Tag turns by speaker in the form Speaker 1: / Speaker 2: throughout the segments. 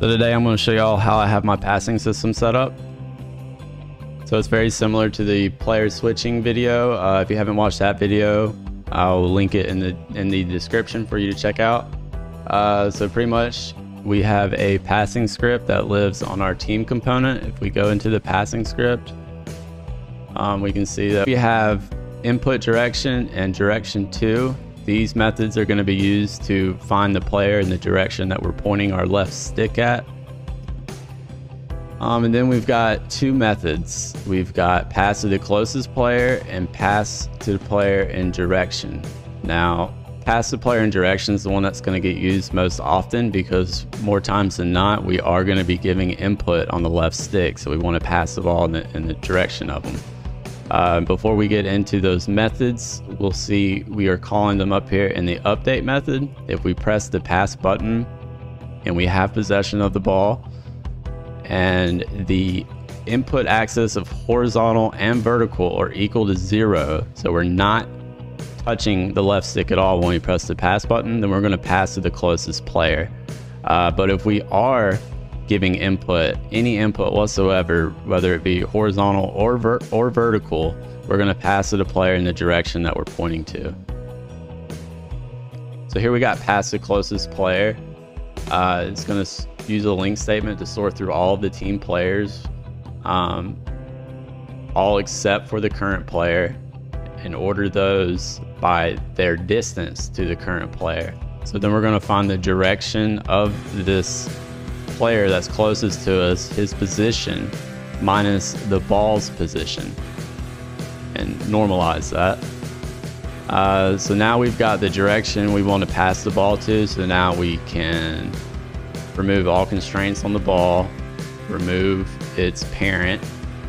Speaker 1: So today I'm going to show y'all how I have my passing system set up. So it's very similar to the player switching video. Uh, if you haven't watched that video, I'll link it in the in the description for you to check out. Uh, so pretty much we have a passing script that lives on our team component. If we go into the passing script, um, we can see that we have input direction and direction two. These methods are going to be used to find the player in the direction that we're pointing our left stick at. Um, and then we've got two methods. We've got pass to the closest player and pass to the player in direction. Now, pass the player in direction is the one that's going to get used most often because more times than not, we are going to be giving input on the left stick. So we want to pass the ball in the, in the direction of them. Uh, before we get into those methods, we'll see we are calling them up here in the update method. If we press the pass button and we have possession of the ball and the input axis of horizontal and vertical are equal to zero, so we're not touching the left stick at all when we press the pass button, then we're going to pass to the closest player. Uh, but if we are giving input, any input whatsoever, whether it be horizontal or, ver or vertical, we're going to pass to the player in the direction that we're pointing to. So here we got pass the closest player. Uh, it's going to use a LINQ statement to sort through all of the team players, um, all except for the current player, and order those by their distance to the current player. So then we're going to find the direction of this player that's closest to us, his position, minus the ball's position, and normalize that. Uh, so now we've got the direction we want to pass the ball to, so now we can remove all constraints on the ball, remove its parent,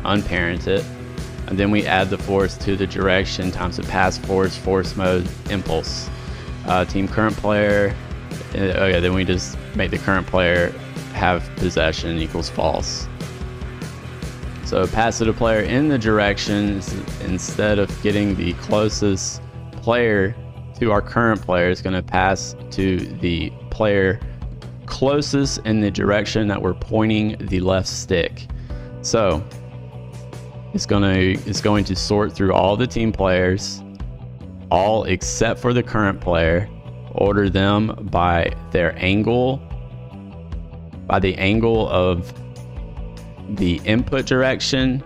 Speaker 1: unparent it, and then we add the force to the direction times the pass force, force mode, impulse. Uh, team current player, uh, yeah, then we just make the current player have possession equals false. So pass to the player in the direction instead of getting the closest player to our current player is going to pass to the player closest in the direction that we're pointing the left stick. So it's going to it's going to sort through all the team players, all except for the current player, order them by their angle by the angle of the input direction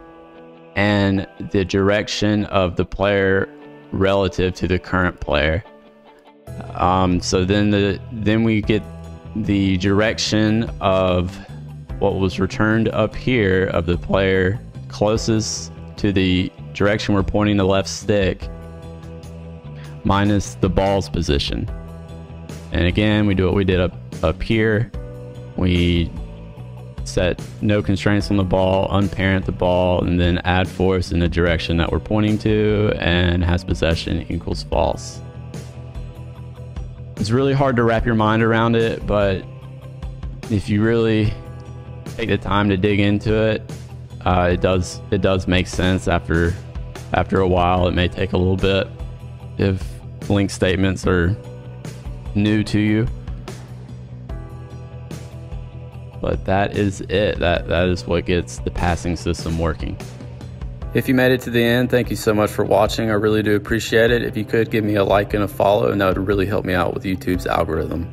Speaker 1: and the direction of the player relative to the current player. Um, so then the then we get the direction of what was returned up here of the player closest to the direction we're pointing the left stick minus the ball's position. And again, we do what we did up up here. We set no constraints on the ball, unparent the ball, and then add force in the direction that we're pointing to, and has possession equals false. It's really hard to wrap your mind around it, but if you really take the time to dig into it, uh, it does it does make sense after after a while. It may take a little bit if LINQ statements are new to you but that is it. That that is what gets the passing system working. If you made it to the end, thank you so much for watching. I really do appreciate it. If you could give me a like and a follow, and that would really help me out with YouTube's algorithm.